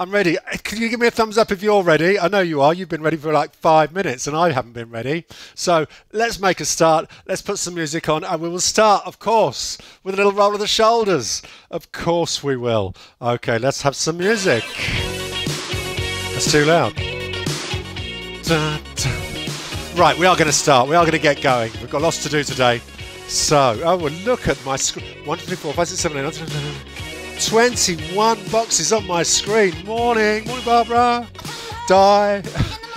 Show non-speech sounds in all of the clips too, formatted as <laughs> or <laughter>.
I'm ready. Uh, can you give me a thumbs up if you're ready? I know you are. You've been ready for like five minutes and I haven't been ready. So let's make a start. Let's put some music on and we will start, of course, with a little roll of the shoulders. Of course we will. Okay, let's have some music. That's too loud. Da, da. Right, we are going to start. We are going to get going. We've got lots to do today. So, oh, well, look at my screen. 1, 2, 3, 4, 5, 6, 7, 8, 9, 21 boxes on my screen. Morning. Morning, Barbara. Die.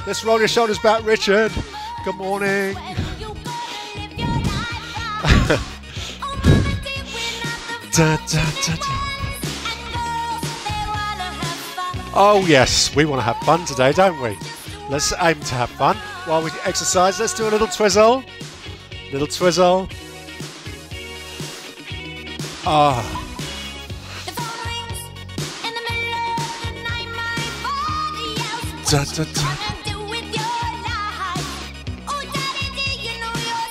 Let's roll your shoulders back, Richard. Good morning. da, da, da, oh, yes. We want to have fun today, don't we? Let's aim to have fun. While we exercise, let's do a little twizzle. Little twizzle. Ah. Oh. Da, da, da.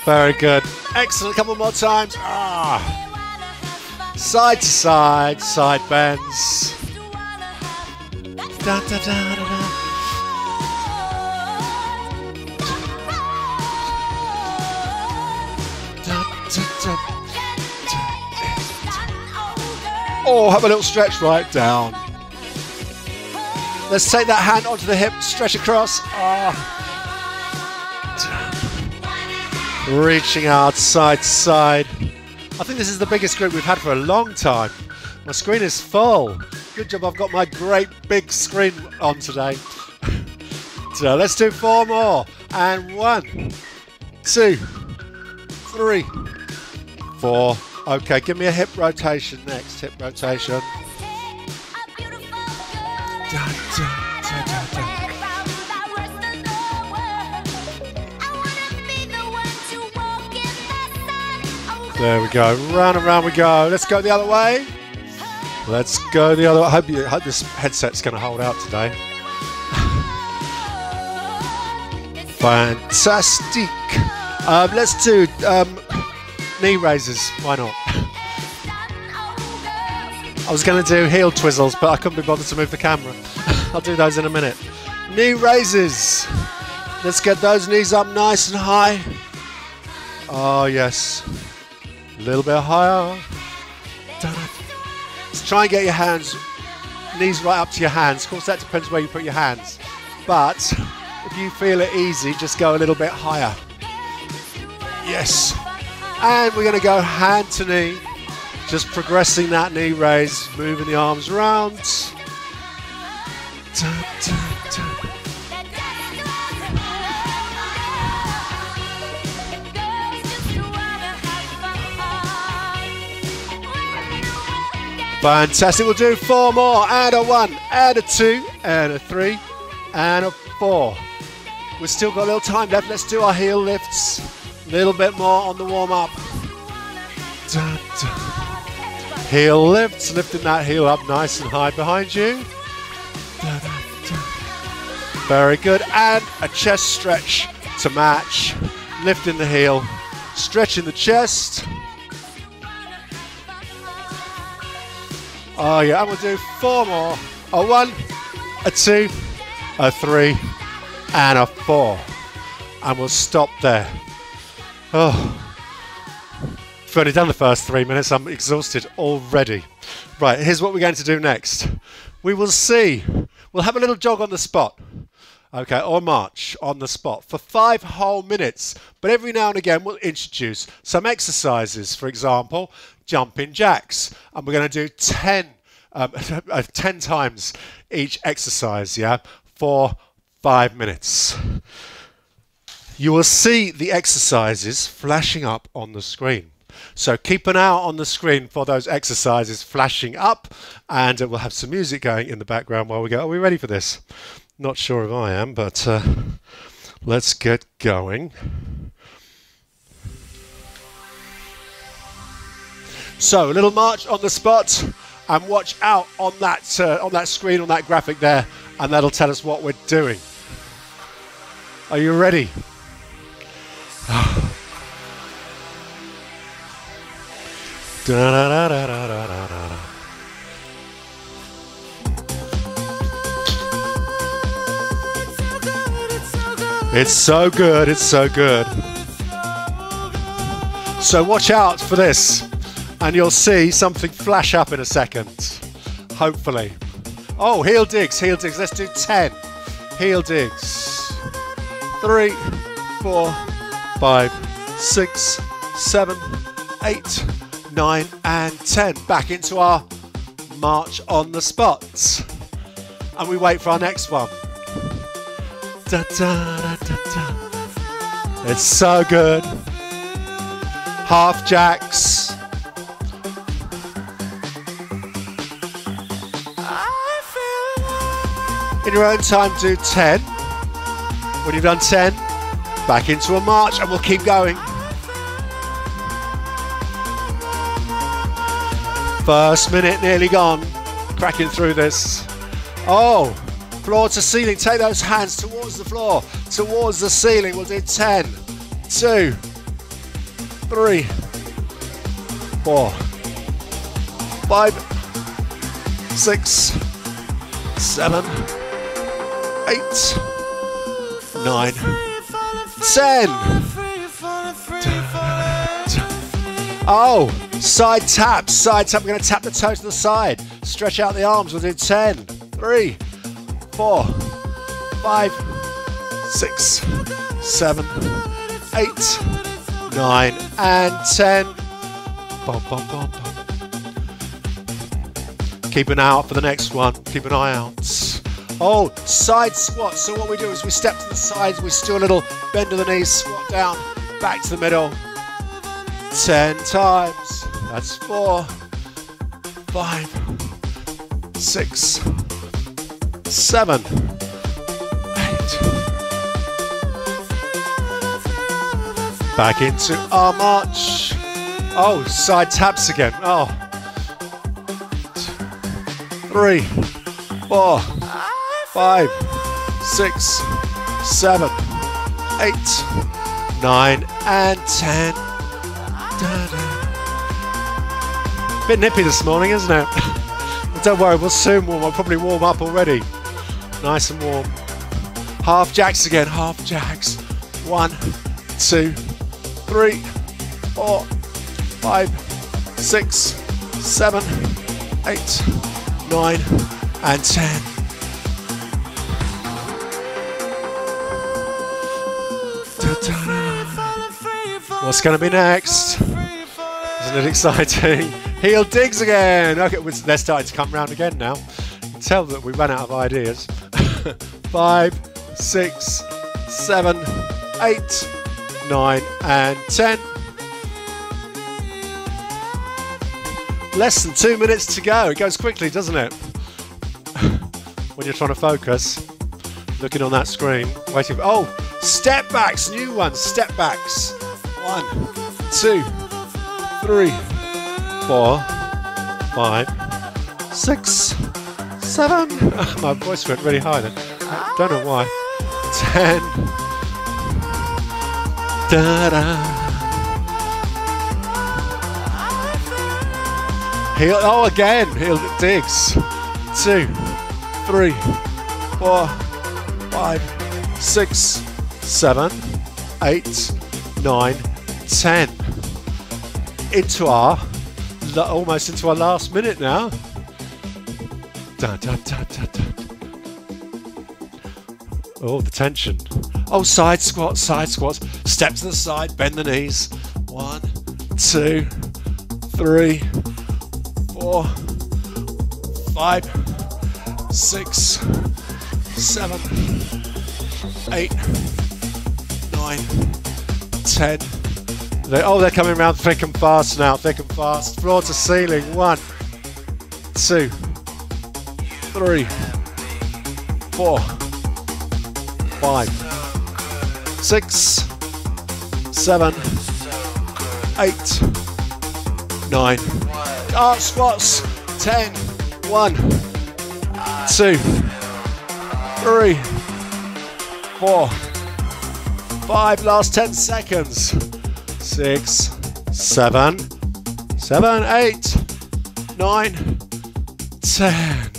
Very good. Excellent. A couple more times. Ah. Side to side, side bends. Da, da, da, da, da. Oh, have a little stretch right down. Let's take that hand onto the hip, stretch across. Oh. Reaching out side to side. I think this is the biggest group we've had for a long time. My screen is full. Good job I've got my great big screen on today. <laughs> so let's do four more. And one, two, three, four. Okay, give me a hip rotation next. Hip rotation. There we go. Round and round we go. Let's go the other way. Let's go the other way. I hope, you, hope this headset's going to hold out today. <laughs> Fantastic. Um, let's do um, knee raises. Why not? <laughs> I was going to do heel twizzles, but I couldn't be bothered to move the camera. <laughs> I'll do those in a minute. Knee raises. Let's get those knees up nice and high. Oh, yes. A little bit higher. Let's try and get your hands, knees right up to your hands. Of course, that depends where you put your hands. But if you feel it easy, just go a little bit higher. Yes. And we're going to go hand to knee. Just progressing that knee raise, moving the arms around. Da, da, da. Fantastic. We'll do four more. And a one, and a two, and a three, and a four. We've still got a little time left. Let's do our heel lifts. A little bit more on the warm up. Da, da. Heel lifts, lifting that heel up nice and high behind you. Da, Very good. And a chest stretch to match. Lifting the heel, stretching the chest. Oh yeah, I'm gonna do four more. A one, a two, a three, and a four. And we'll stop there. Oh. I've only done the first three minutes, I'm exhausted already. Right, here's what we're going to do next. We will see. We'll have a little jog on the spot. Okay, or march on the spot for five whole minutes. But every now and again, we'll introduce some exercises. For example, jumping jacks. And we're going to do 10, um, <laughs> 10 times each exercise, yeah, for five minutes. You will see the exercises flashing up on the screen. So keep an eye on the screen for those exercises flashing up and we'll have some music going in the background while we go. Are we ready for this? Not sure if I am, but uh, let's get going. So a little march on the spot, and watch out on that uh, on that screen on that graphic there, and that'll tell us what we're doing. Are you ready? <sighs> It's so good, it's so good. So watch out for this and you'll see something flash up in a second. Hopefully. Oh, heel digs, heel digs. Let's do 10. Heel digs. Three, four, five, six, seven, eight, nine, and 10. Back into our march on the spots. And we wait for our next one. Da, da, da, it's so good. Half jacks. In your own time, do 10. When you've done 10, back into a march and we'll keep going. First minute nearly gone. Cracking through this. Oh, Floor to ceiling. Take those hands towards the floor, towards the ceiling. We'll do 10, 2, 3, 4, 5, 6, 7, 8, 9, 10. Oh, side tap, side tap. We're going to tap the toes to the side. Stretch out the arms. We'll do 10, 3, four, five, six, seven, eight, nine, and ten. Bum, bum, bum, Keep an eye out for the next one. Keep an eye out. Oh, side squat. So what we do is we step to the sides, we do a little bend of the knees, squat down, back to the middle. Ten times. That's four, five, six, seven, eight. Back into our march. Oh, side taps again. Oh. Three, four, five, six, seven, eight, nine, and ten. Bit nippy this morning, isn't it? <laughs> don't worry, we'll soon warm. I'll probably warm up already. Nice and warm. Half jacks again, half jacks. One, two, three, four, five, six, seven, eight, nine, and ten. What's going to be next? Isn't it exciting? <laughs> Heel digs again. Okay, they're starting to come round again now. Tell that we ran out of ideas. <laughs> five, six, seven, eight, nine, and ten. Less than two minutes to go. It goes quickly, doesn't it? <sighs> when you're trying to focus, looking on that screen, waiting for. Oh, step backs, new ones, step backs. One, two, three, four, five, six, seven. <laughs> Oh, my voice went really high then. I don't know why. Ten. Da da. Oh, again. Heel digs. Two, three, four, five, six, seven, eight, nine, ten. Into our almost into our last minute now. Da, da, da. Oh, the tension. Oh, side squats, side squats. Step to the side, bend the knees. One, two, three, four, five, six, seven, eight, nine, ten. oh, they're coming around thick and fast now, thick and fast. Floor to ceiling. One, two three, four, five, six, seven, eight, nine. Art squats. 10, 1, 2, 3, 4, 5, last 10 seconds. 6, 7, 7, 8, 9, 10.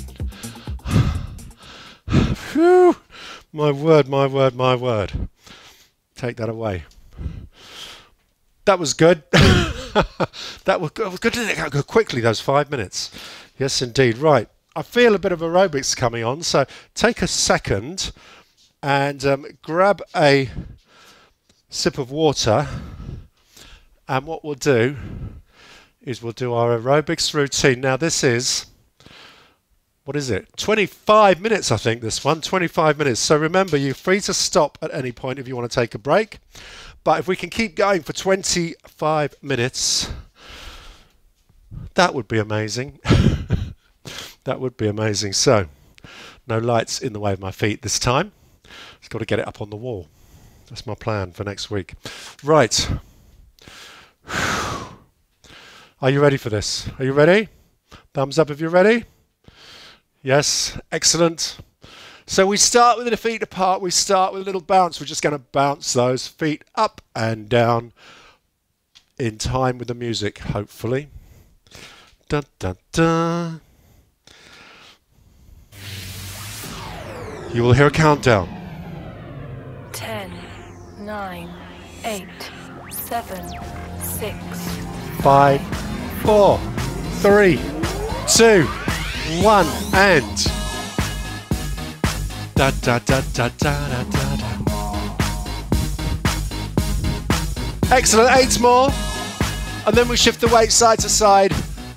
Whew. My word, my word, my word. Take that away. That was good. <laughs> <laughs> that was good. good. It go quickly? Those five minutes. Yes, indeed. Right. I feel a bit of aerobics coming on. So take a second and um, grab a sip of water. And what we'll do is we'll do our aerobics routine. Now this is what is it? 25 minutes, I think, this one. 25 minutes. So remember, you're free to stop at any point if you want to take a break. But if we can keep going for 25 minutes, that would be amazing. <laughs> that would be amazing. So, no lights in the way of my feet this time. Just got to get it up on the wall. That's my plan for next week. Right. <sighs> Are you ready for this? Are you ready? Thumbs up if you're ready. Yes, excellent. So we start with the feet apart. We start with a little bounce. We're just going to bounce those feet up and down in time with the music, hopefully. Dun, dun, dun. You will hear a countdown. 10, 9, 8, 7, 6, 5, 4, 3, 2, one and da da da da da da da. Excellent, eight more, and then we shift the weight side to side,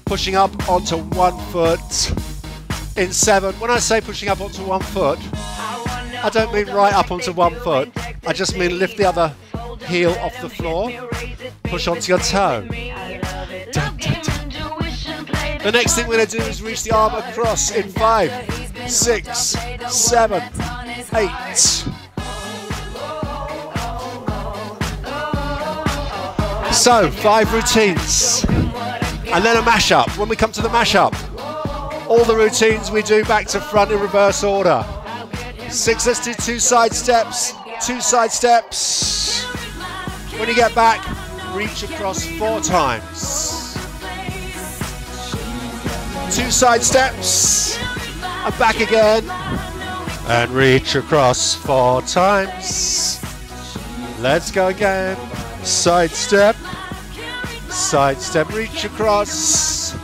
pushing up onto one foot. In seven, when I say pushing up onto one foot, I don't mean right up onto one foot. I just mean lift the other heel off the floor, push onto your toe. The next thing we're going to do is reach the arm across in five, six, seven, eight. So, five routines. And then a mash-up. When we come to the mash-up, all the routines we do back to front in reverse order. Six, let's do two side steps, two side steps. When you get back, reach across four times two side steps, and back again, and reach across four times. Let's go again. Side step, side step, reach across.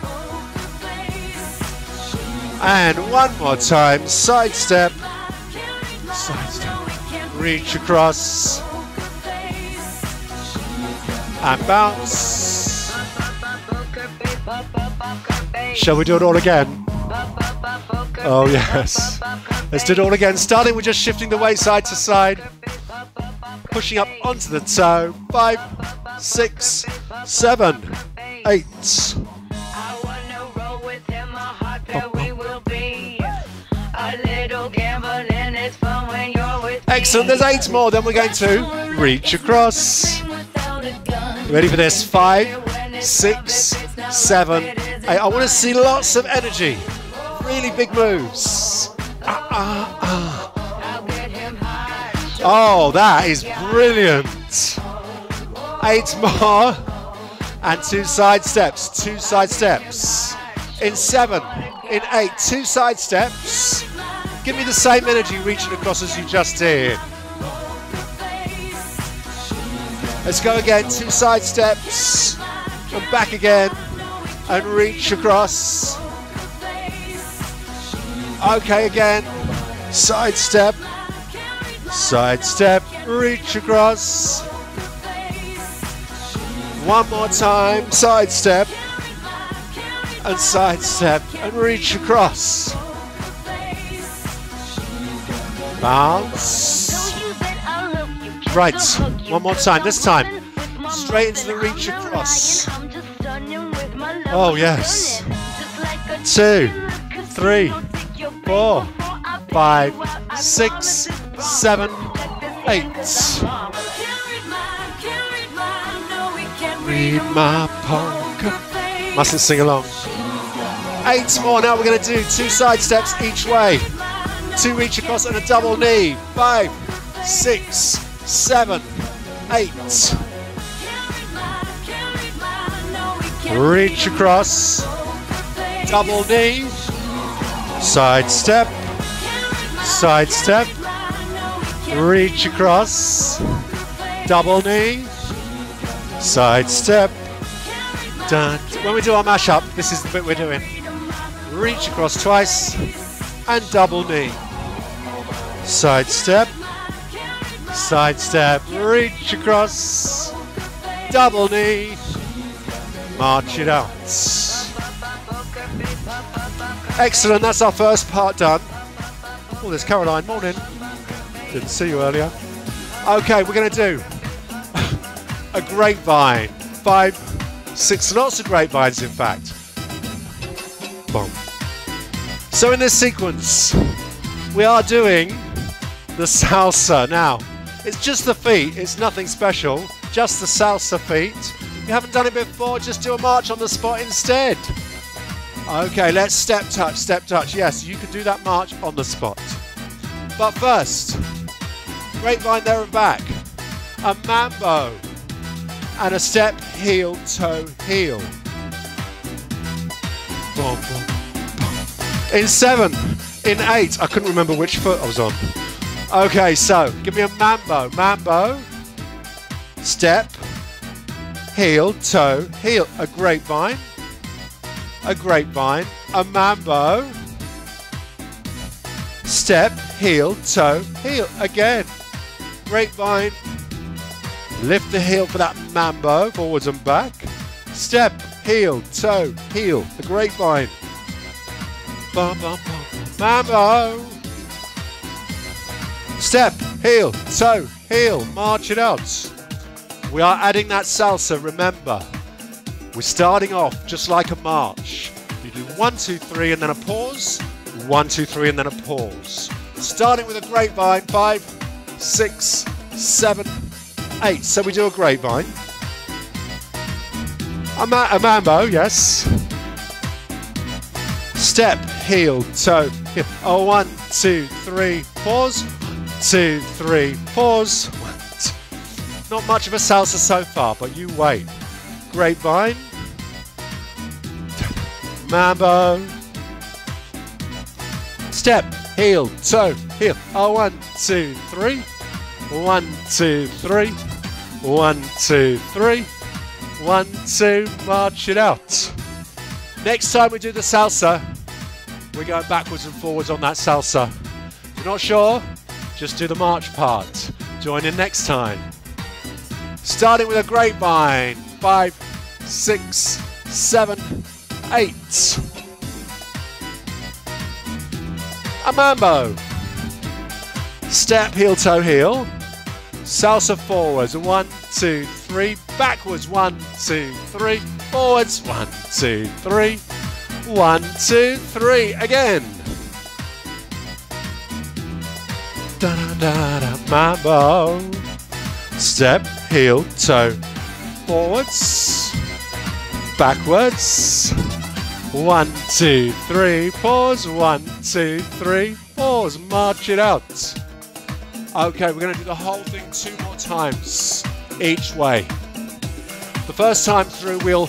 And one more time, side step, side step, reach across, and bounce. Shall we do it all again? Oh, oh yes. Let's do it all again. Starting with just shifting the weight side to side. Pushing up onto the toe. Five, six, seven, eight. Excellent. There's eight more. Then we're going to reach across. Ready for this? Five, six, seven, eight. I want to see lots of energy. Really big moves. Ah, ah, ah. Oh, that is brilliant. Eight more. And two side steps. Two side steps. In seven. In eight. Two side steps. Give me the same energy reaching across as you just did. Let's go again. Two side steps and back again and reach across. Okay, again. Side step. Side step. Reach across. One more time. Side step. And side step. And reach across. Bounce. Right. One more time. This time straight into the reach across. Oh, yes. Two, three, four, five, six, seven, eight. Read my poker. Mustn't sing along. Eight more. Now we're going to do two side steps each way. Two reach across and a double knee. Five, six, seven, eight. Reach across. Double knee. Side step. Side step. Reach across. double knee, side step. When we do our mashup, this is the bit we're doing. Reach across twice and double knee. Side step, side step, reach across, double knee, march it out. Excellent, that's our first part done. Oh, there's Caroline, morning. Didn't see you earlier. Okay, we're going to do <laughs> a grapevine. Five, six, lots of grapevines, in fact. Boom. So in this sequence, we are doing the salsa. Now, it's just the feet, it's nothing special, just the salsa feet. If you haven't done it before, just do a march on the spot instead. Okay, let's step touch, step touch. Yes, you can do that march on the spot. But first, grapevine there and back, a mambo, and a step heel, toe, heel. Boom, boom. In seven, in eight, I couldn't remember which foot I was on. Okay, so give me a mambo, mambo, step, heel, toe, heel, a grapevine, a grapevine, a mambo, step, heel, toe, heel. Again, grapevine, lift the heel for that mambo, forwards and back. Step, heel, toe, heel, the grapevine. Bum, bum, bum. Mambo. Step, heel, toe, heel, march it out. We are adding that salsa, remember. We're starting off just like a march. You do one, two, three, and then a pause. One, two, three, and then a pause. Starting with a grapevine, five, six, seven, eight. So we do a grapevine. A, ma a mambo, yes. Step, heel, toe. Oh, one, two, three, pause. Two, three, pause. Not much of a salsa so far, but you wait. Grapevine. Mambo. Step, heel, toe, heel. Oh, one, two, three. One, two, three. One, two, three. One, two, march it out. Next time we do the salsa, we're going backwards and forwards on that salsa. If you're not sure, just do the march part. Join in next time. Starting with a grapevine. Five, six, seven, eight. A mambo. Step, heel, toe, heel. Salsa forwards. One, two, three. Backwards. One, two, three. Forwards. One, two, three. One, two, three. Again. Da da da da. Mambo. Step, heel, toe. Forwards. Backwards. One, two, three. Pause. One, two, three. Pause. March it out. Okay, we're going to do the whole thing two more times each way. The first time through, we'll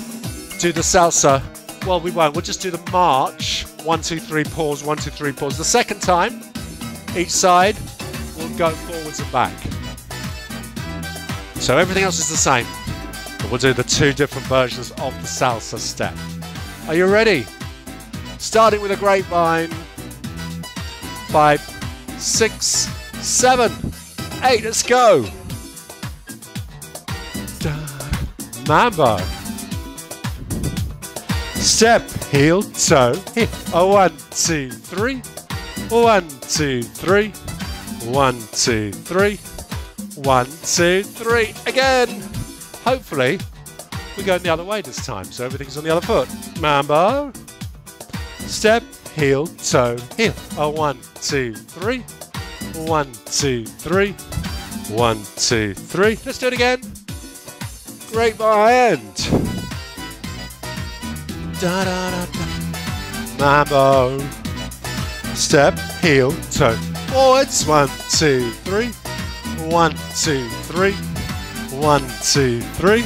do the salsa. Well, we won't. We'll just do the march. One, two, three, pause. One, two, three, pause. The second time, each side, we'll go forwards and back. So everything else is the same. We'll do the two different versions of the salsa step. Are you ready? Starting with a grapevine. Five, six, seven, eight. Let's go. Mambo. Step, heel, toe, <laughs> oh, heel. Oh, one, two, three. One, two, three. One, two, three. One, two, three. Again. Hopefully, we're going the other way this time, so everything's on the other foot. Mambo. Step, heel, toe, heel. Oh, one, two, three. One, two, three. One, two, three. Let's do it again. Great by hand. Da da da da. Mambo. Step, heel, toe. Oh, Forwards. One, two, three. One, two, three. One, two, three.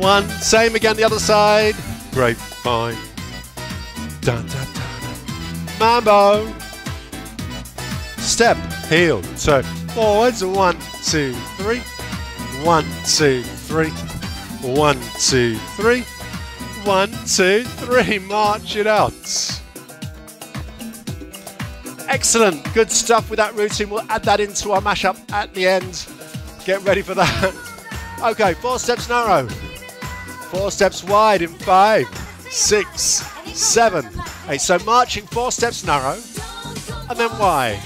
One. Same again the other side. Da da da da. Mambo. Step, heel, toe. Forwards. One, two, three. One, two, three. One, two, three. One, two, three. <laughs> March it out. Excellent. Good stuff with that routine. We'll add that into our mashup at the end. Get ready for that. <laughs> Okay, four steps narrow. Four steps wide in five, six, seven, eight. So marching four steps narrow and then wide.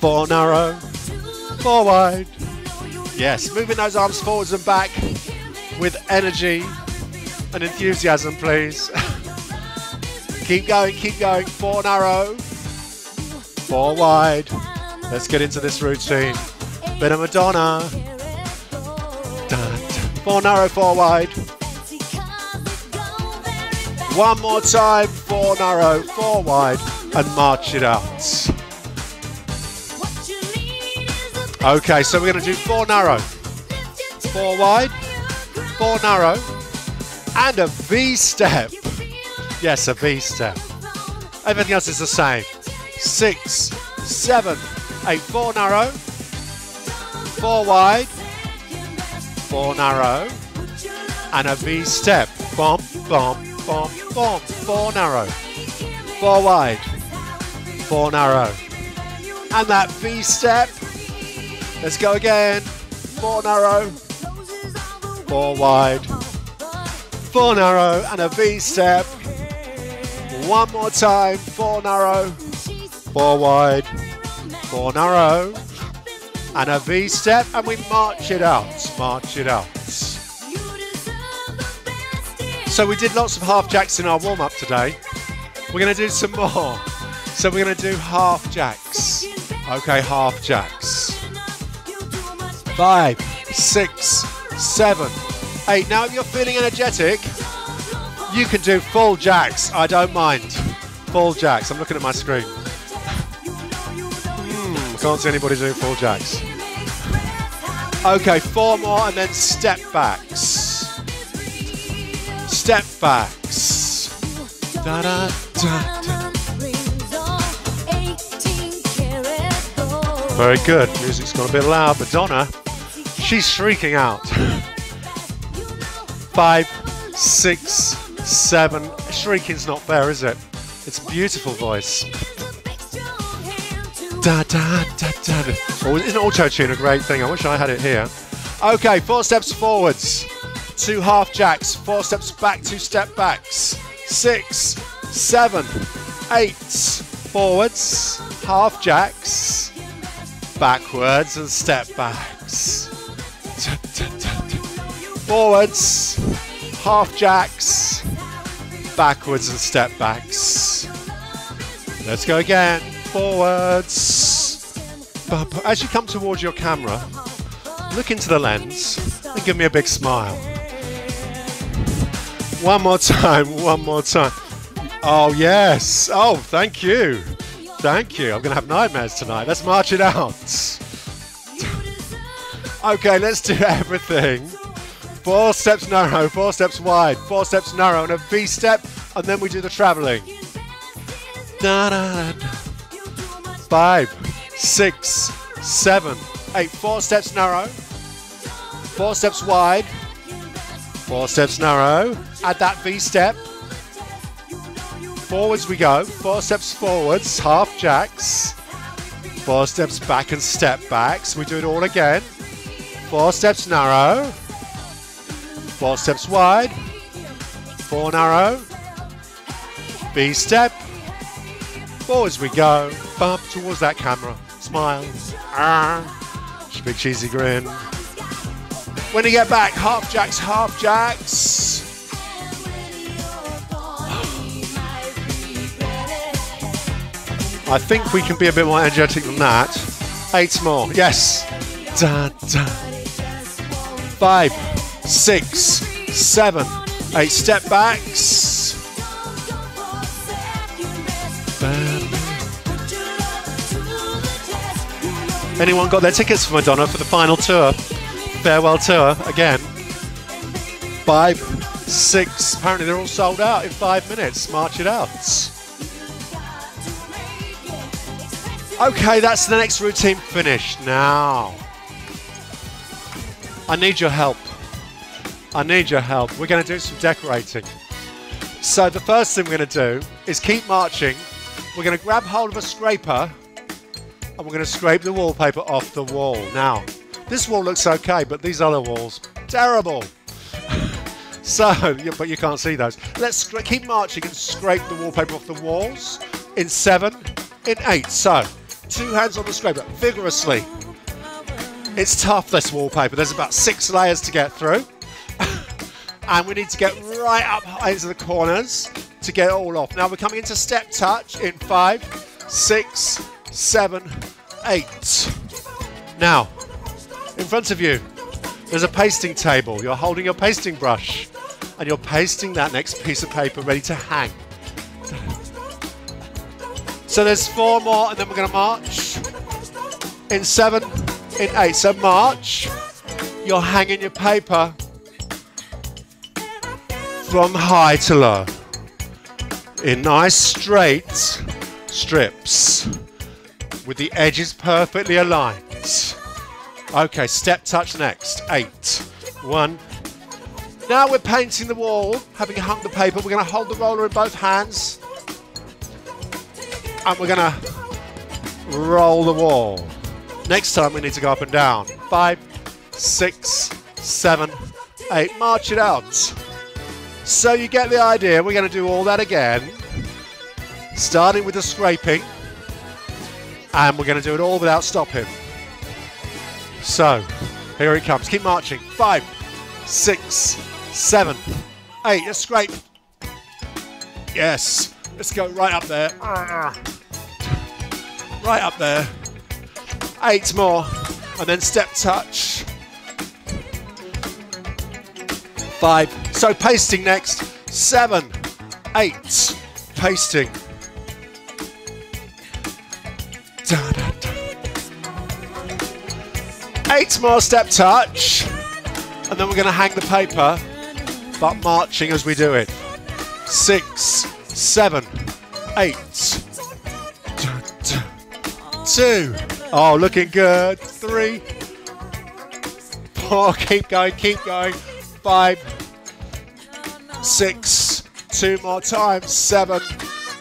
Four narrow, four wide. Yes, moving those arms forwards and back with energy and enthusiasm, please. <laughs> keep going, keep going. Four narrow, four wide. Let's get into this routine. Bit of Madonna. Four narrow, four wide. One more time, four narrow, four wide, and march it out. Okay, so we're going to do four narrow, four wide, four narrow, and a V step. Yes, a V step. Everything else is the same. Six, seven, eight, four narrow, four wide, four narrow, and a V step. Bump, bump, bump, bump. Four narrow, four wide, four narrow, and that V step. Let's go again. Four narrow, four wide, four narrow, and a V step. One more time. Four narrow, four wide, four narrow, and a V step, and we march it out, march it out. So we did lots of half jacks in our warm up today. We're going to do some more. So we're going to do half jacks. Okay, half jacks. Five, six, seven, eight. Now, if you're feeling energetic, you can do full jacks. I don't mind. Full jacks. I'm looking at my screen. Can't see anybody doing full jacks. Okay, four more and then step backs. Step backs. Da, da, da, da. Very good. Music's gone a bit loud, but Donna, she's shrieking out. <laughs> Five, six, seven. Shrieking's not fair, is it? It's beautiful voice. Da, da, da, da. Oh, isn't auto tune a great thing? I wish I had it here. Okay, four steps forwards, two half jacks, four steps back, two step backs, six, seven, eight, forwards, half jacks, backwards, and step backs. Forwards, half jacks, backwards, and step backs. Let's go again forwards. As you come towards your camera, look into the lens and give me a big smile. One more time, one more time. Oh, yes. Oh, thank you. Thank you. I'm going to have nightmares tonight. Let's march it out. okay, let's do everything. Four steps narrow, four steps wide, four steps narrow, and a V step, and then we do the traveling. Da, da, da five, six, seven, eight. Four steps narrow, four steps wide, four steps narrow. Add that V step. Forwards we go. Four steps forwards, half jacks. Four steps back and step backs. We do it all again. Four steps narrow. Four steps wide. Four narrow. V step. Forwards we go bump towards that camera. Smile. Ah. Big cheesy grin. When you get back, half jacks, half jacks. I think we can be a bit more energetic than that. Eight more. Yes. Da, da. Five, six, seven, eight. Step backs. Anyone got their tickets for Madonna for the final tour? Farewell tour again. Five, six. Apparently they're all sold out in five minutes. March it out. Okay, that's the next routine finished. Now, I need your help. I need your help. We're going to do some decorating. So the first thing we're going to do is keep marching. We're going to grab hold of a scraper and we're going to scrape the wallpaper off the wall. Now, this wall looks okay, but these other walls, terrible. <laughs> so, but you can't see those. Let's keep marching and scrape the wallpaper off the walls in seven, in eight. So, two hands on the scraper, vigorously. It's tough, this wallpaper. There's about six layers to get through. <laughs> and we need to get right up into the corners to get it all off. Now we're coming into step touch in five, six, seven, eight. Now, in front of you, there's a pasting table. You're holding your pasting brush and you're pasting that next piece of paper ready to hang. So there's four more and then we're going to march in seven, in eight. So march, you're hanging your paper from high to low in nice straight strips with the edges perfectly aligned. Okay, step touch next. Eight. One. Now we're painting the wall, having hung the paper. We're going to hold the roller in both hands. And we're going to roll the wall. Next time we need to go up and down. Five, six, seven, eight. March it out. So you get the idea. We're going to do all that again. Starting with the scraping. And we're going to do it all without stopping. So, here it comes. Keep marching. Five, six, seven, eight. Let's scrape. Yes. Let's go right up there. Right up there. Eight more. And then step touch. Five. So pasting next. Seven, eight. Pasting. Eight more step touch. And then we're going to hang the paper, but marching as we do it. Six, seven, eight. Two. Oh, looking good. Three. Four. Keep going, keep going. Five. Six. Two more times. Seven.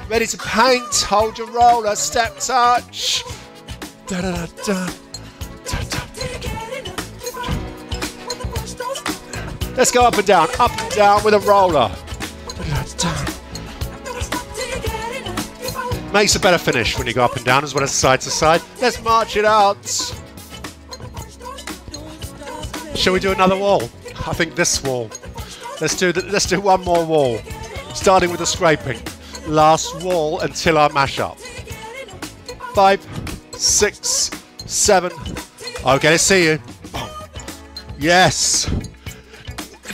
Ready to paint. Hold your roller. Step touch. Da da da da. Let's go up and down, up and down with a roller. Makes a better finish when you go up and down as well as side to side. Let's march it out. Shall we do another wall? I think this wall. Let's do the, let's do one more wall, starting with the scraping. Last wall until our mash up. Five, six, seven. Okay, let's see you. Oh. Yes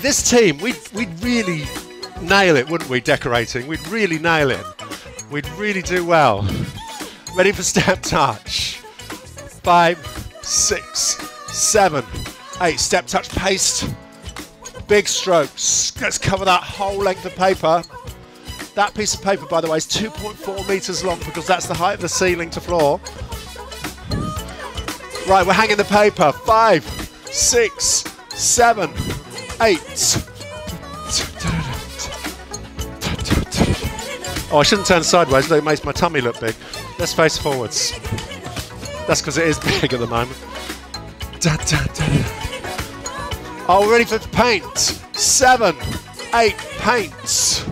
this team, we'd, we'd really nail it, wouldn't we, decorating? We'd really nail it. We'd really do well. Ready for step <laughs> touch. Five, six, seven, eight. Step touch paste. Big strokes. Let's cover that whole length of paper. That piece of paper, by the way, is 2.4 meters long because that's the height of the ceiling to floor. Right, we're hanging the paper. Five, six, seven, eight. Oh, I shouldn't turn sideways, it makes my tummy look big. Let's face forwards. That's because it is <laughs> big at the moment. Oh, we're ready for paint. Seven, eight paints.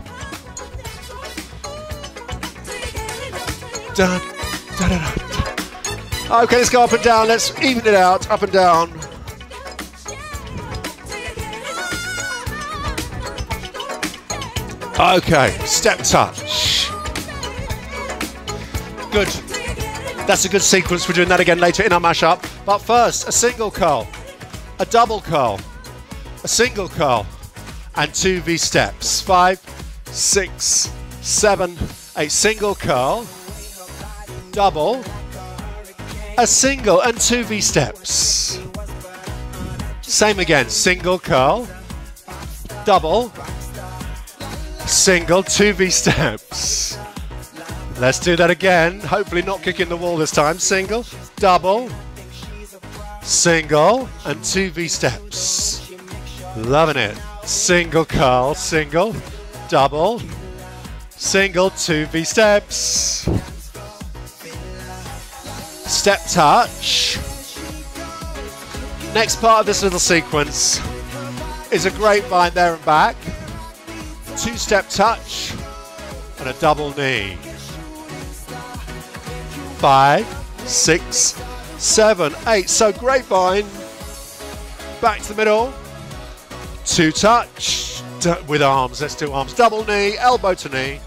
Okay, let's go up and down. Let's even it out. Up and down. Okay, step touch. Good. That's a good sequence. We're doing that again later in our mashup. But first, a single curl, a double curl, a single curl, and two V steps. Five, six, seven, a single curl, double, a single, and two V steps. Same again, single curl, double, single, two V steps. Let's do that again. Hopefully not kicking the wall this time. Single, double, single, and two V steps. Loving it. Single curl, single, double, single, two V steps. Step touch. Next part of this little sequence is a grapevine there and back, two step touch, and a double knee. Five, six, seven, eight. So grapevine, back to the middle, two touch with arms. Let's do arms. Double knee, elbow to knee,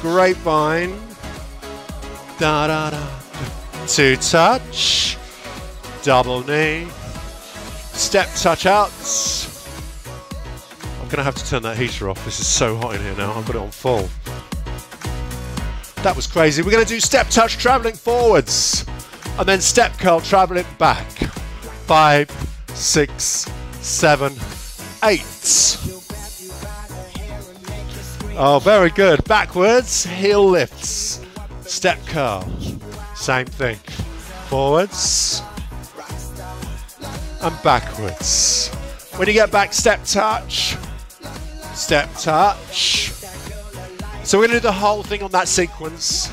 grapevine, da da da. Two touch, double knee, step touch out. Gonna have to turn that heater off. This is so hot in here now. I've got it on full. That was crazy. We're to do step touch traveling forwards and then step curl traveling back. Five, six, seven, eight. Oh, very good. Backwards, heel lifts, step curl. Same thing. Forwards and backwards. When you get back, step touch, step touch, so we're going to do the whole thing on that sequence,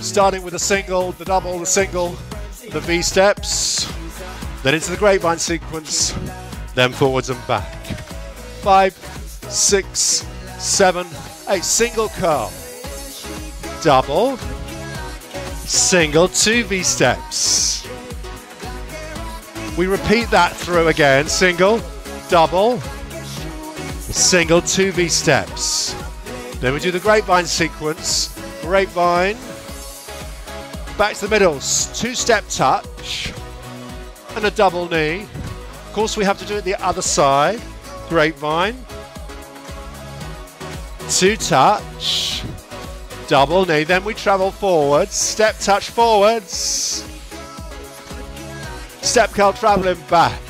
starting with a single, the double, the single, the V steps, then into the grapevine sequence, then forwards and back. Five, six, seven, eight. Single curl, double, single, two V steps. We repeat that through again. Single, double, single, two V steps. Then we do the grapevine sequence. Grapevine. Back to the middle. Two step touch. And a double knee. Of course, we have to do it the other side. Grapevine. Two touch. Double knee. Then we travel forwards. Step touch forwards. Step curl traveling back.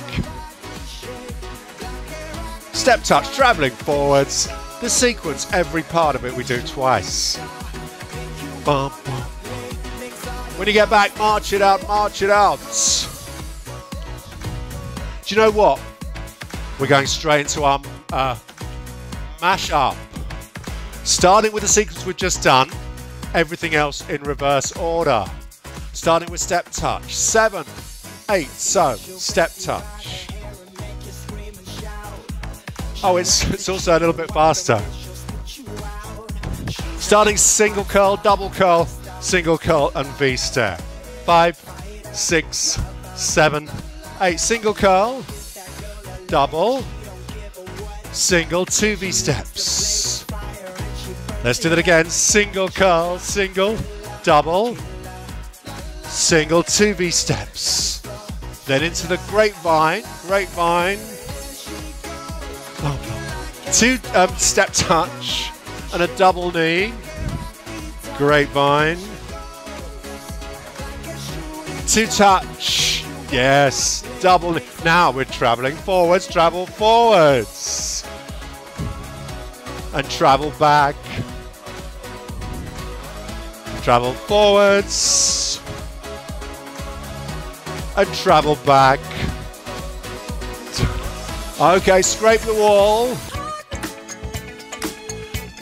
Step touch traveling forwards. The sequence, every part of it we do twice. Bum, bum. When you get back, march it out, march it out. Do you know what? We're going straight into our uh, mash up. Starting with the sequence we've just done, everything else in reverse order. Starting with step touch. Seven, eight, so step touch. Oh, it's, it's also a little bit faster. Starting single curl, double curl, single curl, and V step. Five, six, seven, eight. Single curl, double, single, two V steps. Let's do that again. Single curl, single, double, single, two V steps. Then into the grapevine, grapevine, Two um, step touch and a double knee. Grapevine. Two touch. Yes, double knee. Now we're traveling forwards, travel forwards. And travel back. Travel forwards. And travel back. Okay, scrape the wall.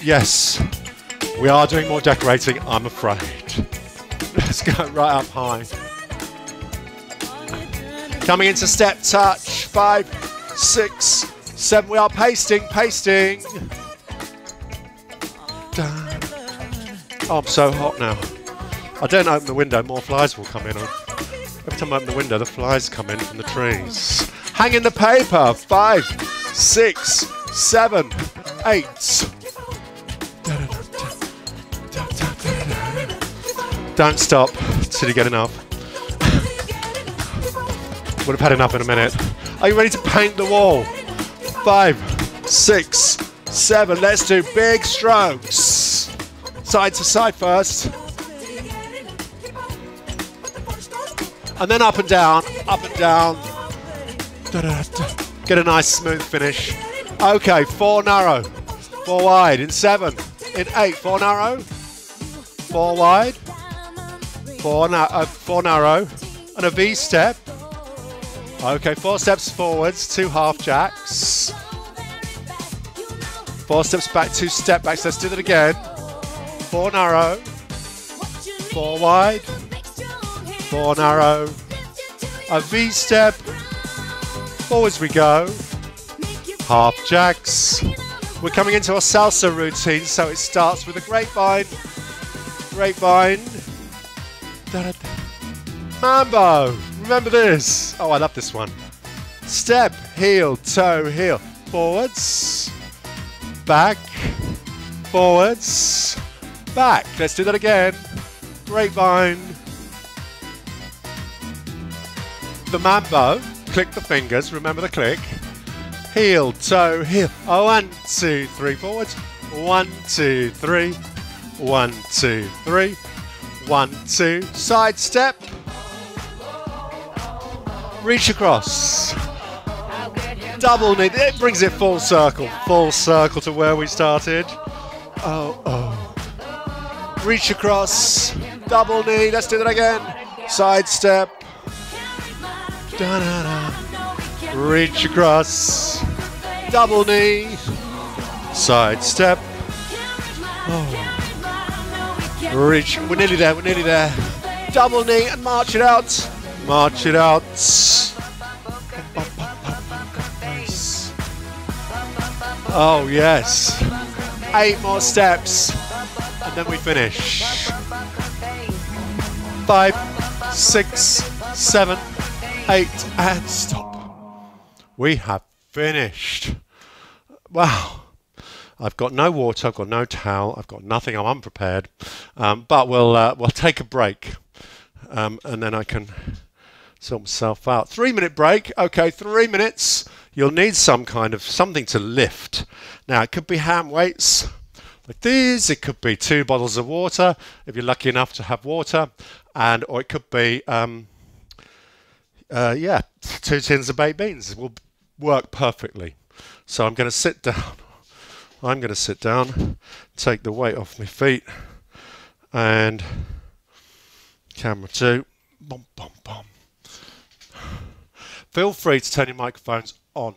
Yes, we are doing more decorating, I'm afraid. Let's go right up high. Coming into step touch. Five, six, seven. We are pasting, pasting. Oh, I'm so hot now. I don't open the window, more flies will come in. Every time I open the window, the flies come in from the trees. Hang in the paper. Five, six, seven, eight. Don't stop till you get enough. Would have had enough in a minute. Are you ready to paint the wall? Five, six, seven. Let's do big strokes. Side to side first. And then up and down, up and down. Get a nice smooth finish. Okay, four narrow, four wide, in seven, in eight, four narrow, four wide, four, na uh, four narrow, and a V step, Okay, four steps forwards, two half jacks. Four steps back, two step backs. Let's do that again. Four narrow, four wide, four narrow, a V step, forwards we go, half jacks. We're coming into our salsa routine, so it starts with a grapevine, grapevine. Mambo. Remember this? Oh, I love this one. Step, heel, toe, heel, forwards, back, forwards, back. Let's do that again. Grapevine. The mambo. Click the fingers. Remember the click. Heel, toe, heel. Oh, one, two, three, forwards. One, two, three. One, two, three. One, two. Side step. Reach across. Double knee. It brings it full circle. Full circle to where we started. Oh, oh. Reach across. Double knee. Let's do that again. Side step. Da, da, da. Reach across. Double knee. Side step. Reach. We're nearly there. We're nearly there. Double knee and march it out. March it out. Oh, yes. Eight more steps. And then we finish. Five, six, seven, eight, and stop. We have finished. Wow. I've got no water, I've got no towel, I've got nothing, I'm unprepared. Um, but we'll, uh, we'll take a break um, and then I can sort myself out. Three minute break. Okay, three minutes. You'll need some kind of something to lift. Now, it could be hand weights like these. It could be two bottles of water if you're lucky enough to have water, and or it could be um, uh, yeah, two tins of baked beans. It will work perfectly. So I'm going to sit <laughs> down. I'm going to sit down, take the weight off my feet, and camera two. Feel free to turn your microphones on.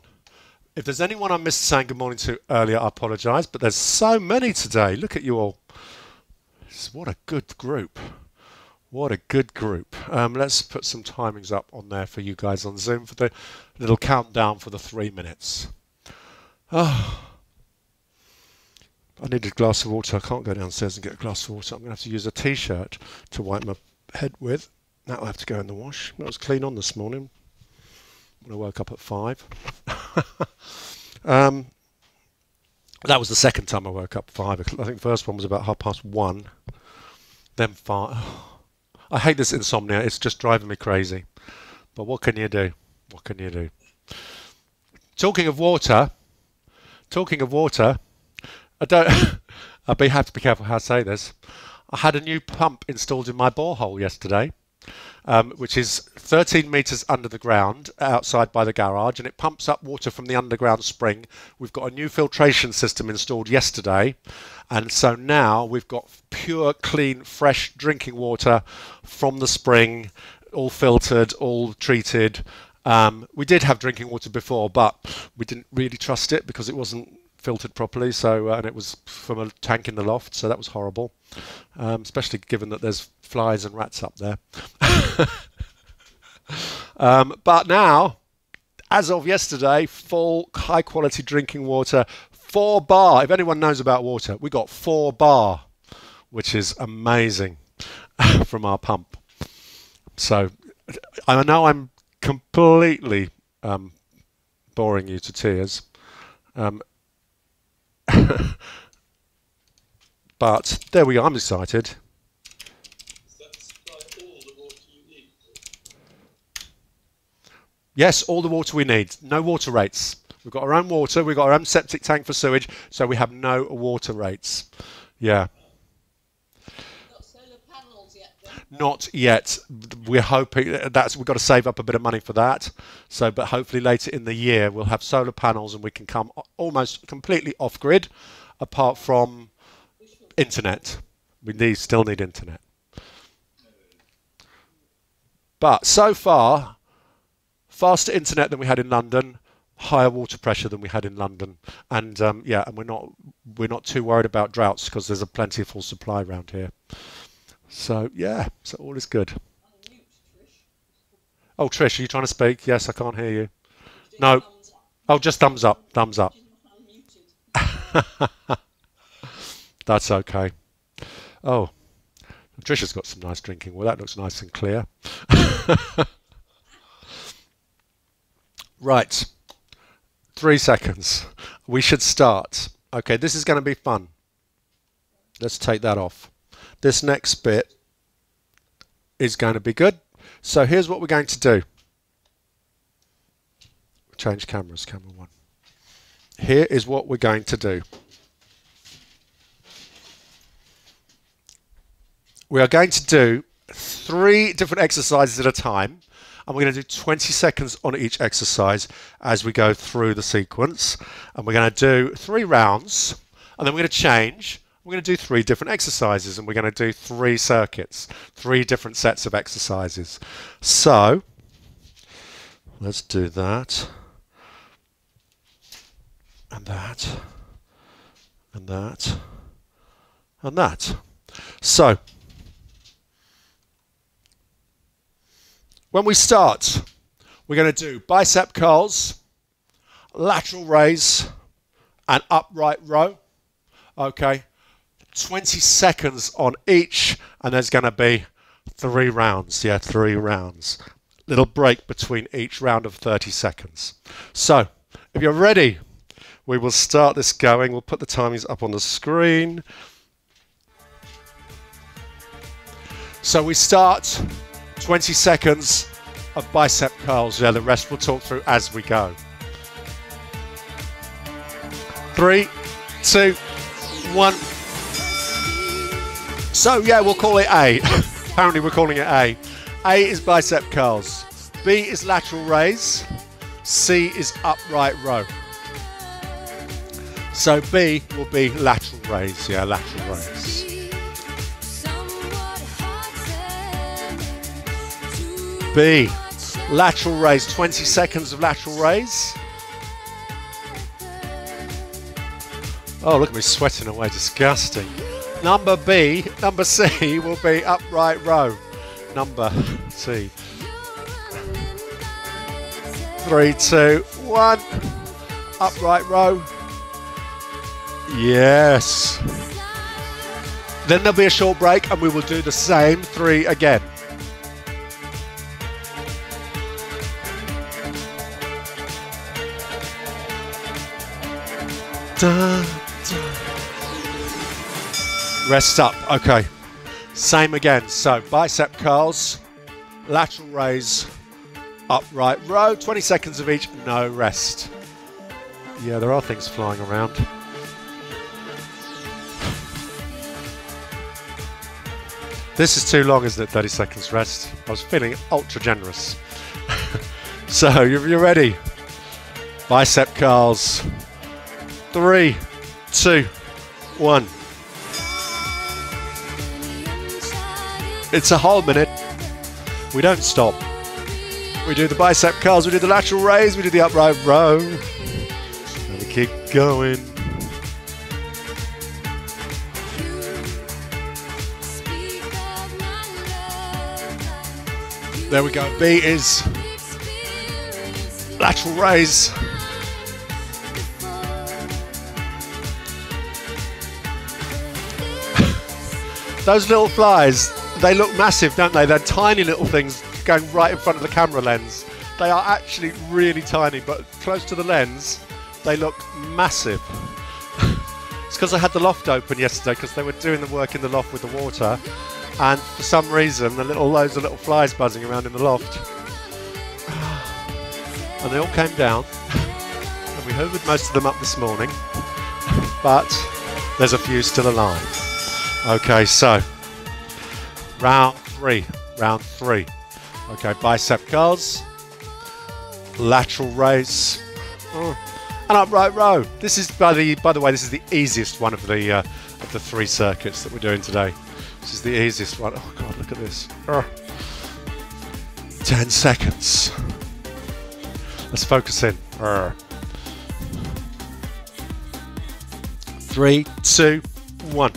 If there's anyone I missed saying good morning to earlier, I apologise, but there's so many today. Look at you all. What a good group. What a good group. Um, let's put some timings up on there for you guys on Zoom for the little countdown for the three minutes. Oh. I need a glass of water. I can't go downstairs and get a glass of water. I'm going to have to use a t-shirt to wipe my head with. That'll have to go in the wash. That was clean on this morning when I woke up at five. <laughs> um, that was the second time I woke up five. I think the first one was about half past one. Then five. <sighs> I hate this insomnia. It's just driving me crazy. But what can you do? What can you do? Talking of water, talking of water, I don't. <laughs> I'll be have to be careful how I say this. I had a new pump installed in my borehole yesterday, um, which is 13 meters under the ground outside by the garage, and it pumps up water from the underground spring. We've got a new filtration system installed yesterday, and so now we've got pure, clean, fresh drinking water from the spring, all filtered, all treated. Um, we did have drinking water before, but we didn't really trust it because it wasn't filtered properly. So uh, and it was from a tank in the loft, so that was horrible. Um, especially given that there's flies and rats up there. <laughs> um, but now, as of yesterday, full high quality drinking water, four bar. If anyone knows about water, we got four bar, which is amazing <laughs> from our pump. So I know I'm completely um, boring you to tears. Um, <laughs> but there we are. I'm excited. Yes, all the water we need. No water rates. We've got our own water. We've got our own septic tank for sewage, so we have no water rates. Yeah. Not yet. We're hoping that's we've got to save up a bit of money for that. So, but hopefully later in the year we'll have solar panels and we can come almost completely off grid, apart from internet. We need still need internet. But so far, faster internet than we had in London, higher water pressure than we had in London, and um, yeah, and we're not we're not too worried about droughts because there's a plentiful supply around here. So yeah, so all is good. Oh, Trish, are you trying to speak? Yes, I can't hear you. No. Oh, just thumbs up. Thumbs up. <laughs> That's okay. Oh, Trisha's got some nice drinking. Well, that looks nice and clear. <laughs> right. Three seconds. We should start. Okay, this is going to be fun. Let's take that off. This next bit is going to be good. So here's what we're going to do. Change cameras, camera one. Here is what we're going to do. We are going to do three different exercises at a time and we're going to do 20 seconds on each exercise as we go through the sequence and we're going to do three rounds and then we're going to change we're going to do three different exercises and we're going to do three circuits, three different sets of exercises. So let's do that and that and that and that. So when we start, we're going to do bicep curls, lateral raise, and upright row. Okay, 20 seconds on each, and there's going to be three rounds. Yeah, three rounds. Little break between each round of 30 seconds. So, if you're ready, we will start this going. We'll put the timings up on the screen. So we start 20 seconds of bicep curls. Yeah, the rest we'll talk through as we go. Three, two, one. So yeah, we'll call it A. <laughs> Apparently we're calling it A. A is bicep curls. B is lateral raise. C is upright row. So B will be lateral raise. Yeah, lateral raise. B, lateral raise. 20 seconds of lateral raise. Oh, look at me sweating away. Disgusting. Number B, number C will be upright row. Number C. Three, two, one. Upright row. Yes. Then there'll be a short break and we will do the same three again. Da. Rest up. Okay. Same again. So bicep curls, lateral raise, upright row. 20 seconds of each. No rest. Yeah, there are things flying around. This is too long, isn't it? 30 seconds rest. I was feeling ultra generous. <laughs> so you're ready. Bicep curls. Three, two, one. It's a whole minute. We don't stop. We do the bicep curls, we do the lateral raise, we do the upright row. And we keep going. There we go. B is lateral raise. <laughs> Those little flies, they look massive, don't they? They're tiny little things going right in front of the camera lens. They are actually really tiny, but close to the lens, they look massive. <laughs> it's because I had the loft open yesterday because they were doing the work in the loft with the water, and for some reason, the little loads of little flies buzzing around in the loft, <sighs> and they all came down. <laughs> and we hoovered most of them up this morning, <laughs> but there's a few still alive. Okay, so Round three. Round three. Okay, bicep curls. Lateral raise. Oh, and upright row. This is by the by the way, this is the easiest one of the uh, of the three circuits that we're doing today. This is the easiest one. Oh god, look at this. Oh. Ten seconds. Let's focus in. Three, two, one.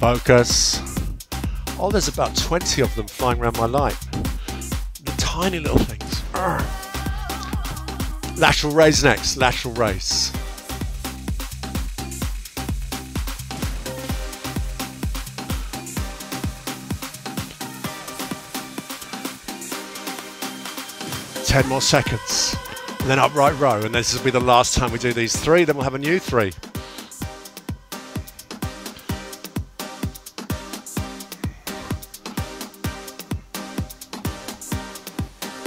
Focus. Oh, there's about 20 of them flying around my light. The tiny little things. Urgh. Lateral raise next. Lateral raise. Ten more seconds. And then upright row. And this will be the last time we do these three. Then we'll have a new three.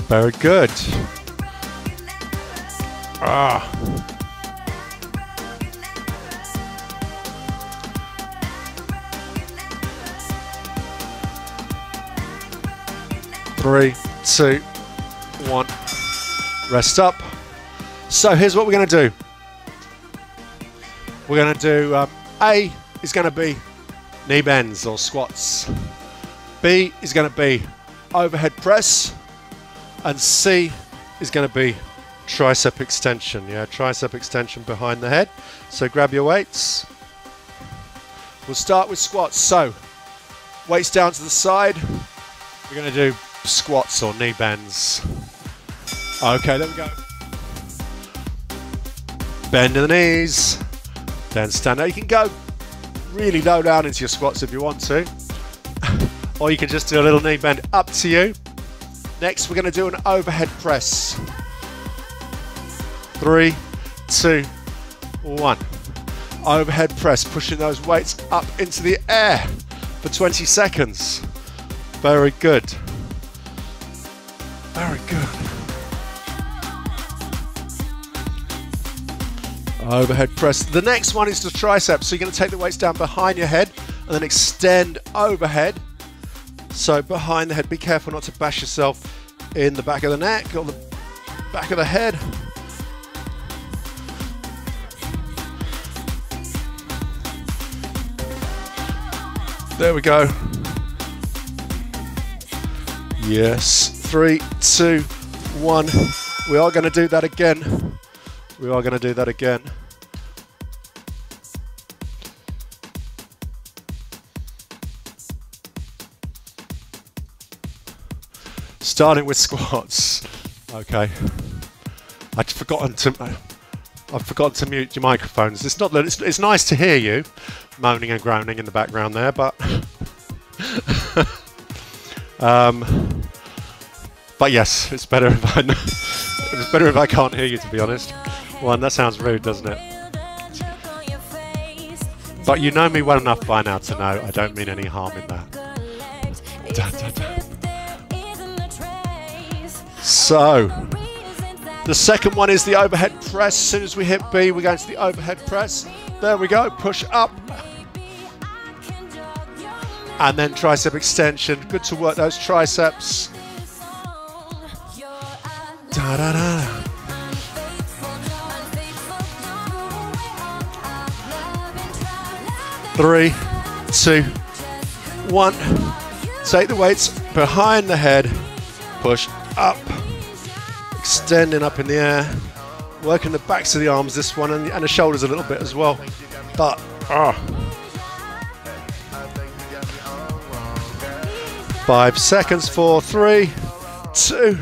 Very good. Ah. Three, two, one. Rest up. So here's what we're going to do. We're going to do um, A is going to be knee bends or squats. B is going to be overhead press. And C is going to be tricep extension. Yeah, tricep extension behind the head. So grab your weights. We'll start with squats. So weights down to the side. We're going to do squats or knee bends. Okay, there we go. Bend in the knees. Then stand up. You can go really low down into your squats if you want to. <laughs> or you can just do a little knee bend up to you. Next, we're going to do an overhead press. Three, two, one. Overhead press, pushing those weights up into the air for 20 seconds. Very good. Very good. Overhead press. The next one is the triceps. So you're going to take the weights down behind your head and then extend overhead. So behind the head, be careful not to bash yourself in the back of the neck or the back of the head. There we go. Yes. Three, two, one. We are going to do that again. We are going to do that again. Starting with squats. Okay. I'd forgotten to. I've forgotten to mute your microphones. It's not that it's, it's nice to hear you moaning and groaning in the background there, but <laughs> um, but yes, it's better if I it's better if I can't hear you. To be honest, one that sounds rude, doesn't it? But you know me well enough by now to know I don't mean any harm in that. Da, da, da. So, the second one is the overhead press. As soon as we hit B, we're going to the overhead press. There we go, push up. And then tricep extension. Good to work those triceps. Da, da, da. Three, two, one. Take the weights behind the head. Push up. Extending up in the air. Working the backs of the arms, this one, and, and the shoulders a little bit as well. But, ah. Five seconds, four, three, two,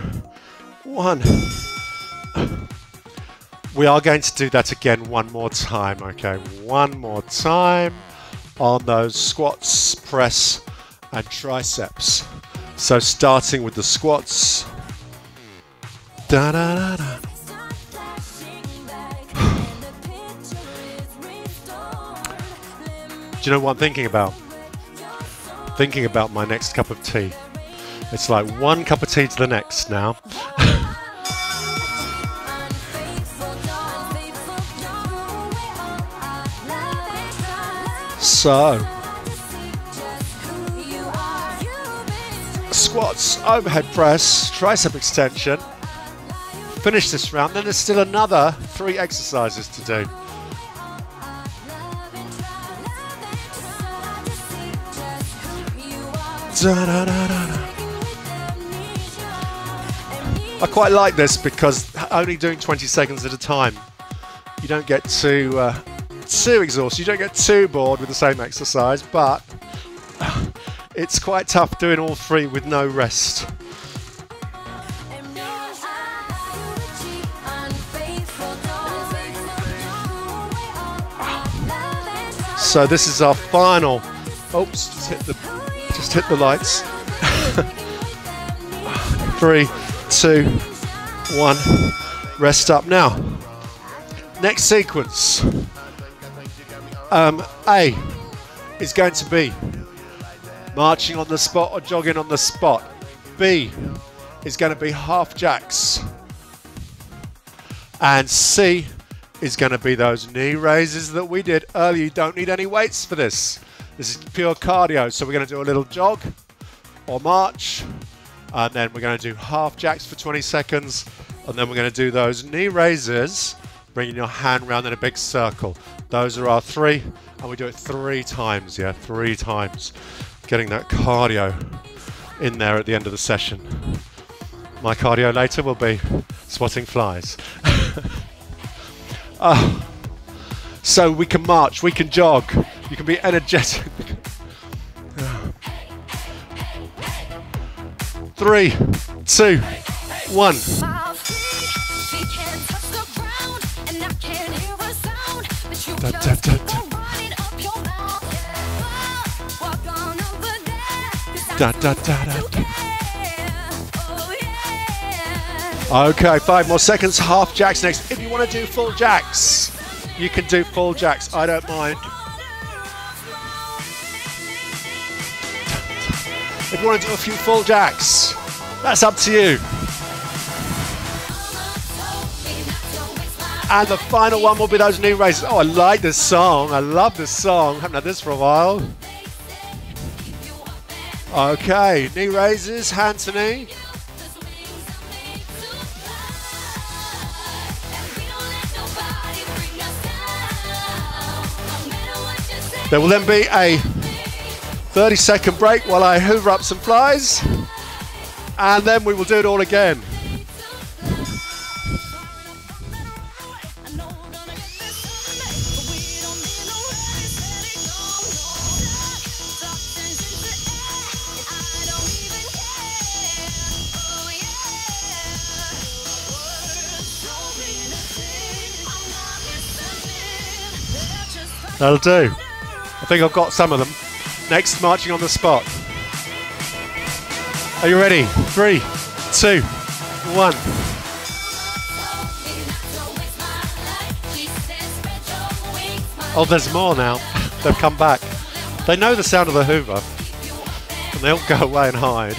one. We are going to do that again one more time, okay? One more time on those squats, press, and triceps. So starting with the squats. Da, da, da, Do you know what I'm thinking about? Thinking about my next cup of tea. It's like one cup of tea to the next now. So, squats, overhead press, tricep extension. Finish this round, then there's still another three exercises to do. I quite like this because only doing 20 seconds at a time, you don't get too uh, too exhausted. You don't get too bored with the same exercise, but <sighs> it's quite tough doing all three with no rest. So this is our final. Oops, just hit the just hit the lights. <laughs> Three, two, one. Rest up now. Next sequence. Um, A is going to be marching on the spot or jogging on the spot. B is going to be half jacks. And C is going to be those knee raises that we did earlier. You don't need any weights for this. This is pure cardio. So we're going to do a little jog or march. And then we're going to do half jacks for 20 seconds. And then we're going to do those knee raises, bringing your hand round in a big circle. Those are our three. And we do it three times, yeah, three times. Getting that cardio in there at the end of the session. My cardio later will be swatting flies. uh, <laughs> so we can march, we can jog, you can be energetic. <laughs> Three, two, one. Da, da, da, da. Okay, five more seconds. Half jacks next. If you want to do full jacks, you can do full jacks. I don't mind. If you want to do a few full jacks, that's up to you. And the final one will be those knee raises. Oh, I like this song. I love this song. Haven't had this for a while. Okay, knee raises, hand to knee. There will then be a 30 second break while I hoover up some flies and then we will do it all again. That'll do. I think I've got some of them. Next, marching on the spot. Are you ready? Three, two, one. Oh, there's more now. They've come back. They know the sound of the Hoover. And they'll go away and hide.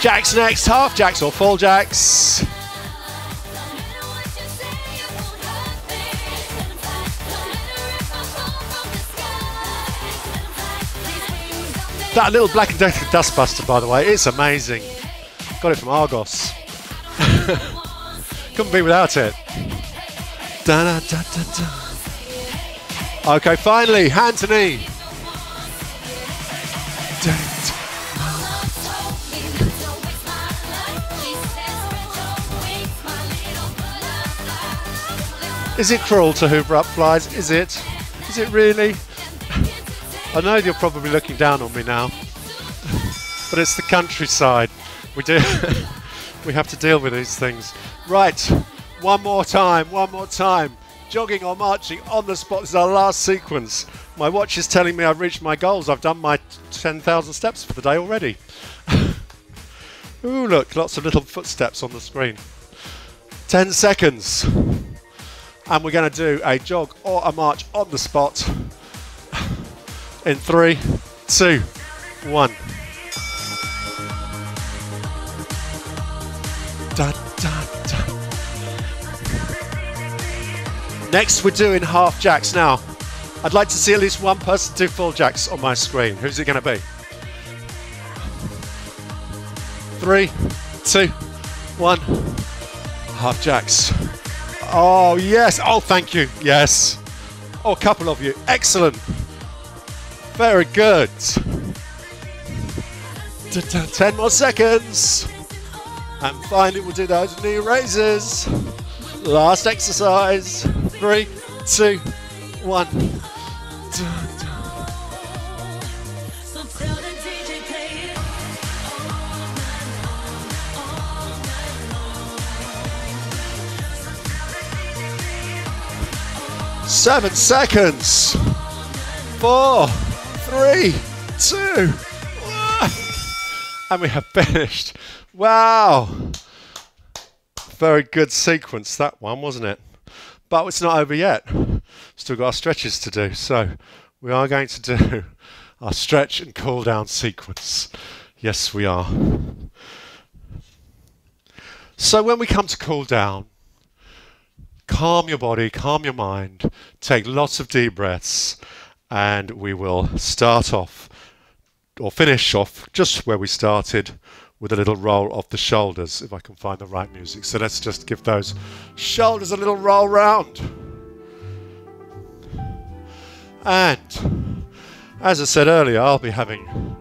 Jacks next, half jacks or full jacks. That little Black and Decker dustbuster, by the way, it's amazing. Got it from Argos. <laughs> Couldn't be without it. Da, da, da, okay, finally, hand to knee. Is it cruel to hoover up flies? Is it? Is it really? I know you're probably looking down on me now, <laughs> but it's the countryside. We do. <laughs> we have to deal with these things. Right, one more time, one more time. Jogging or marching on the spot is our last sequence. My watch is telling me I've reached my goals. I've done my 10,000 steps for the day already. <laughs> Ooh, look, lots of little footsteps on the screen. 10 seconds. And we're going to do a jog or a march on the spot in three, two, one. Da, da, da. Next, we're doing half jacks. Now, I'd like to see at least one person do full jacks on my screen. Who's it going to be? Three, two, one. Half jacks. Oh, yes. Oh, thank you. Yes. Oh, a couple of you. Excellent. Very good. 10 more seconds. And finally, we'll do those knee raises. Last exercise. Three, two, one. Seven seconds. Four, three, two, one. <laughs> And we have finished. Wow. Very good sequence, that one, wasn't it? But it's not over yet. Still got our stretches to do. So we are going to do <laughs> our stretch and cool down sequence. Yes, we are. So when we come to cool down, calm your body, calm your mind, take lots of deep breaths, and we will start off or finish off just where we started with a little roll of the shoulders, if I can find the right music. So let's just give those shoulders a little roll round. And as I said earlier, I'll be having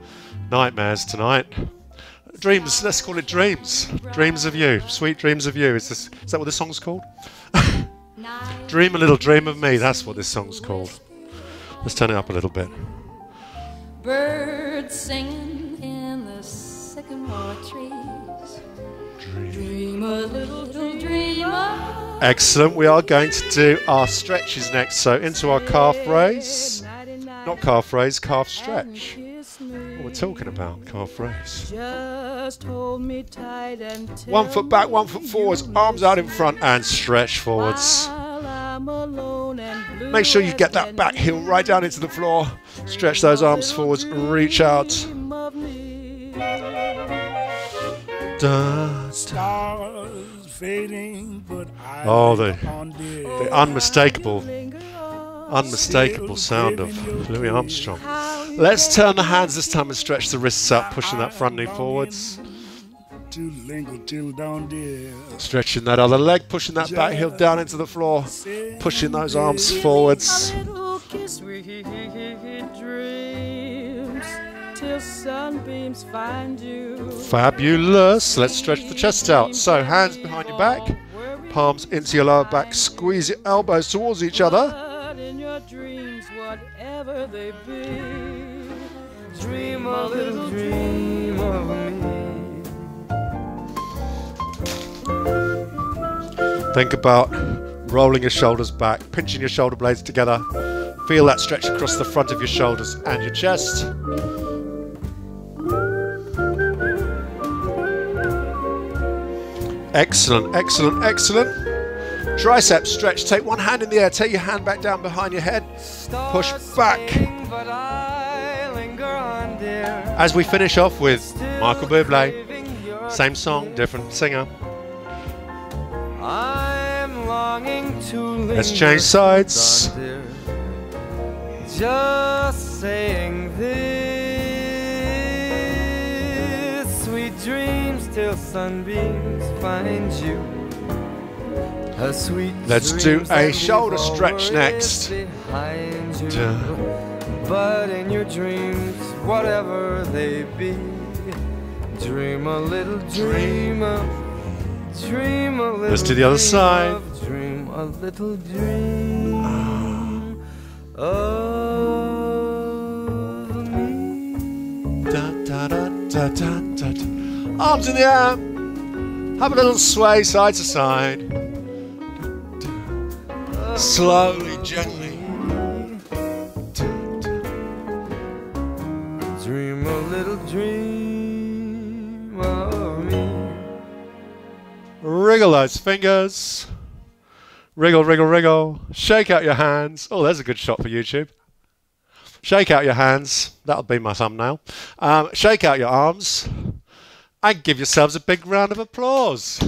nightmares tonight. Dreams, let's call it dreams. Dreams of you. Sweet dreams of you. Is this is that what this song's called? <laughs> dream a little dream of me, that's what this song's called. Let's turn it up a little bit. Birds singing in the sycamore trees. Dream a little dream of Excellent. We are going to do our stretches next. So into our calf raise. Not calf raise, calf stretch. What we're talking about, calf raise. Just hold me tight and One foot back, one foot forwards, arms out in front and stretch forwards. Make sure you get that back heel right down into the floor. Stretch those arms forwards, reach out. Da, da. Stars fading, but I Oh, the, the unmistakable, unmistakable sound of Louis Armstrong. Let's turn the hands this time and stretch the wrists up, pushing that front knee forwards. To linger till dawn, dear. Stretching that other leg, pushing that back heel down into the floor, pushing those arms forwards. little kiss sweet dreams till sunbeams find you. Fabulous. Let's stretch the chest out. So hands behind your back, palms into your lower back, squeeze your elbows towards each other. But in your dreams, whatever they be, dream a little dream of me. Think about rolling your shoulders back, pinching your shoulder blades together. Feel that stretch across the front of your shoulders and your chest. Excellent, excellent, excellent. Tricep stretch. Take one hand in the air, take your hand back down behind your head. Push back. As we finish off with Michael Bublé. Same song, different singer. I'm longing to Let's change sides. Just saying this sweet dreams till sunbeams find you. A sweet Let's do a shoulder stretch next. you. But in your dreams, whatever they be, dream a little dream dream a little. Let's do the other side. A little dream of me. Da, da, da, da, da, da, da. Arms in the air. Have a little sway side to side. Slowly, gently. Dream a little dream of me. Wriggle those fingers. Wriggle, wriggle, wriggle. Shake out your hands. Oh, there's a good shot for YouTube. Shake out your hands. That'll be my thumbnail. Um, shake out your arms. And give yourselves a big round of applause.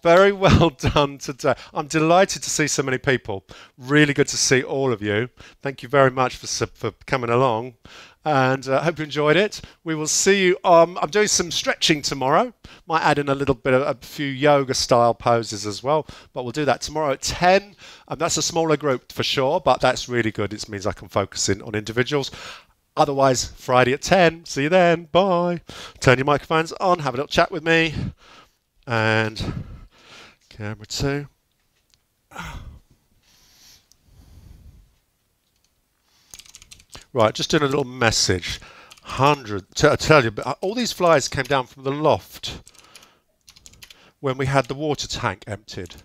Very <laughs> well done today. I'm delighted to see so many people. Really good to see all of you. Thank you very much for, for coming along and I uh, hope you enjoyed it. We will see you. Um, I'm doing some stretching tomorrow. Might add in a little bit of a few yoga style poses as well, but we'll do that tomorrow at 10. Um, that's a smaller group for sure, but that's really good. It means I can focus in on individuals. Otherwise, Friday at 10. See you then. Bye. Turn your microphones on. Have a little chat with me. And camera two. Right, just doing a little message. Hundred. I tell you, uh, all these flies came down from the loft when we had the water tank emptied.